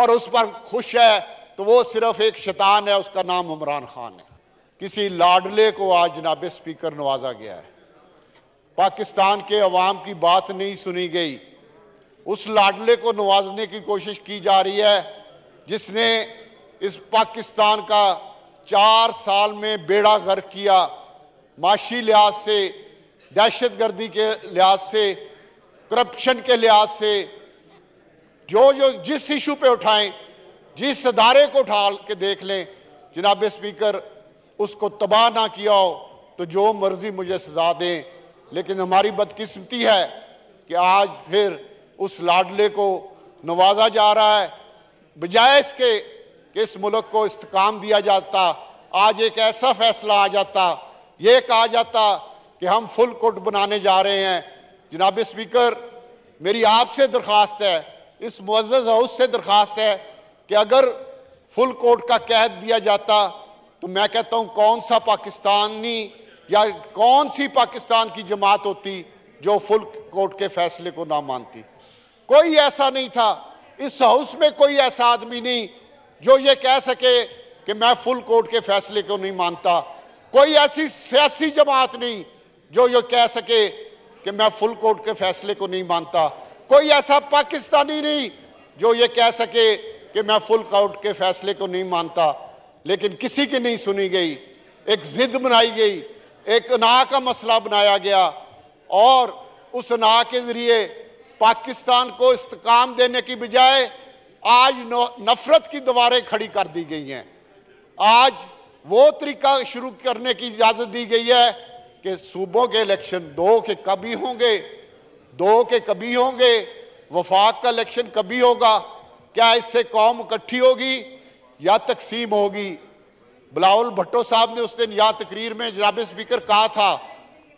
और उस पर खुश है तो वो सिर्फ़ एक शैतान है, उसका नाम इमरान खान है। किसी लाडले को आज जनाब स्पीकर नवाजा गया है। पाकिस्तान के अवाम की बात नहीं सुनी गई। उस लाडले को नवाजने की कोशिश की जा रही है, जिसने इस पाकिस्तान का चार साल में बेड़ा गर्क किया। माशी लिहाज से दहशत गर्दी के लिहाज से, करप्शन के लिहाज से जो जो जिस इशू पे उठाएँ, जिस अदारे को उठा के देख लें, जनाब स्पीकर उसको तबाह ना किया हो तो जो मर्ज़ी मुझे सजा दें। लेकिन हमारी बदकिस्मती है कि आज फिर उस लाडले को नवाजा जा रहा है। बजाय इसके कि इस मुल्क को इस्तकाम दिया जाता, आज एक ऐसा फैसला आ जाता, ये कहा जाता कि हम फुल कोर्ट बनाने जा रहे हैं। जनाब स्पीकर मेरी आपसे दरख्वास्त है इस मुआज़ हाउस से दरख्वास्त है कि अगर फुल कोर्ट का कैद दिया जाता तो मैं कहता हूँ कौन सा पाकिस्तानी या कौन सी पाकिस्तान की जमात होती जो फुल कोर्ट के फैसले को ना मानती। कोई ऐसा नहीं था। इस हाउस में कोई ऐसा आदमी नहीं जो ये कह सके कि मैं फुल कोर्ट के फैसले को नहीं मानता। कोई ऐसी सियासी जमात नहीं जो ये कह सके कि मैं फुल कोर्ट के फैसले को नहीं मानता। कोई ऐसा पाकिस्तानी नहीं जो ये कह सके कि मैं फुल कोर्ट के फैसले को नहीं मानता, लेकिन किसी की नहीं सुनी गई। एक जिद बनाई गई, एक ना का मसला बनाया गया और उस ना के ज़रिए पाकिस्तान को इस्तकाम देने की बजाय आज नफरत की दीवारें खड़ी कर दी गई हैं। आज वो तरीका शुरू करने की इजाज़त दी गई है कि सूबों के इलेक्शन दो के कभी होंगे दो के कभी होंगे, वफाक का इलेक्शन कभी होगा, क्या इससे कौम इकट्ठी होगी या तकसीम होगी? बिलावल भट्टो साहब ने उस दिन या तकरीर में जनाब स्पीकर कहा था,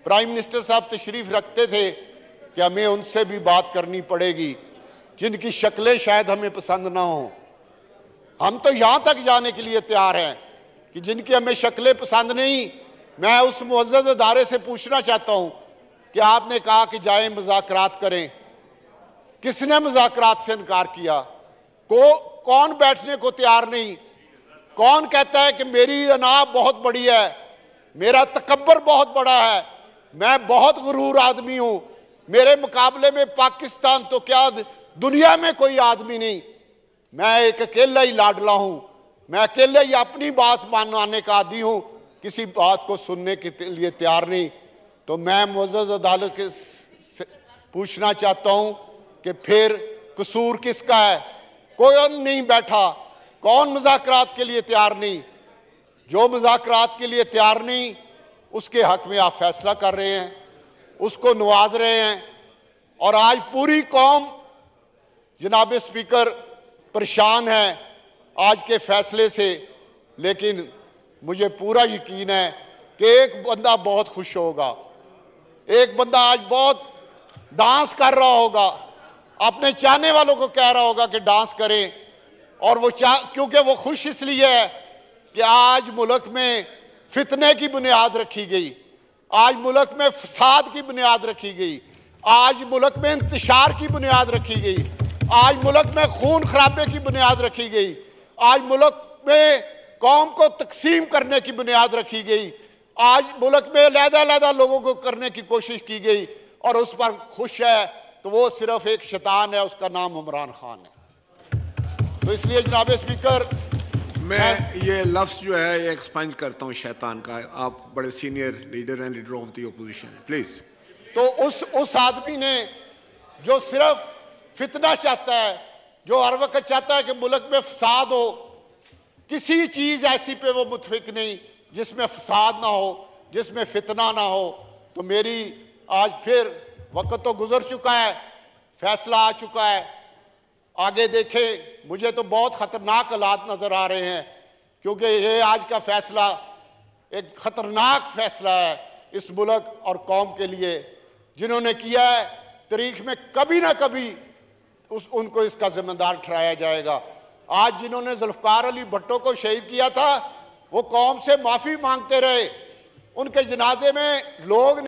प्राइम मिनिस्टर साहब तशरीफ़ रखते थे कि हमें उनसे भी बात करनी पड़ेगी, जिनकी शक्लें शायद हमें पसंद ना हो। हम तो यहाँ तक जाने के लिए तैयार हैं कि जिनकी हमें शक्लें पसंद नहीं, मैं उस मुज्ज़ अदारे से पूछना चाहता हूँ कि आपने कहा कि जाए मुजाकरात करें। किसने मुजाकरात से इनकार किया? को, कौन बैठने को तैयार नहीं? कौन कहता है कि मेरी अनाब बहुत बड़ी है? मेरा तकबर बहुत बड़ा है। मैं बहुत गरूर आदमी हूँ। मेरे मुकाबले में पाकिस्तान तो क्या दुनिया में कोई आदमी नहीं। मैं एक अकेला ही लाडला हूँ। मैं अकेले ही अपनी बात मानवाने का आदि हूँ। किसी बात को सुनने के लिए तैयार नहीं। तो मैं मोज़ अदालत के पूछना चाहता हूँ कि फिर कसूर किसका है? कोई नहीं बैठा। कौन मुजाकरात के लिए तैयार नहीं? जो मुजाकरात के लिए तैयार नहीं, उसके हक में आप फैसला कर रहे हैं, उसको नवाज़ रहे हैं। और आज पूरी कौम, जनाब स्पीकर, परेशान है आज के फैसले से। लेकिन मुझे पूरा यकीन है कि एक बंदा बहुत खुश होगा। एक बंदा आज बहुत डांस कर रहा होगा। अपने चाहने वालों को कह रहा होगा कि डांस करें। और वो चाह, क्योंकि वो खुश इसलिए है कि आज मुल्क में फितने की बुनियाद रखी गई। आज मुल्क में फसाद की बुनियाद रखी गई। आज मुल्क में इंतशार की बुनियाद रखी गई। आज मुल्क में खून खराबे की बुनियाद रखी गई। आज मुल्क में कौम को तकसीम करने की बुनियाद रखी गई। आज मुल्क में लहदा लहदा लोगों को करने की कोशिश की गई और उस पर खुश है तो वो सिर्फ़ एक शैतान है उसका नाम इमरान खान है। तो इसलिए जनाब स्पीकर मैं ये लफ्ज जो है ये एक्सपेंज करता हूँ शैतान का। आप बड़े सीनियर लीडर हैं leader of the opposition please तो उस उस आदमी ने जो सिर्फ़ फितना चाहता है जो हर वक्त चाहता है कि मुल्क में फसाद हो किसी चीज़ ऐसी पे वो मुतफिक नहीं। जिसमें फसाद ना हो, जिसमें फितना ना हो तो मेरी आज फिर वक्त तो गुजर चुका है, फैसला आ चुका है। आगे देखें, मुझे तो बहुत ख़तरनाक हालात नज़र आ रहे हैं, क्योंकि ये आज का फैसला एक ख़तरनाक फैसला है इस मुल्क और कौम के लिए। जिन्होंने किया है, तारीख में कभी ना कभी उस, उनको इसका जिम्मेदार ठहराया जाएगा। आज जिन्होंने जुल्फकार अली भट्टो को शहीद किया था वो कौम से माफ़ी मांगते रहे। उनके जनाजे में लोग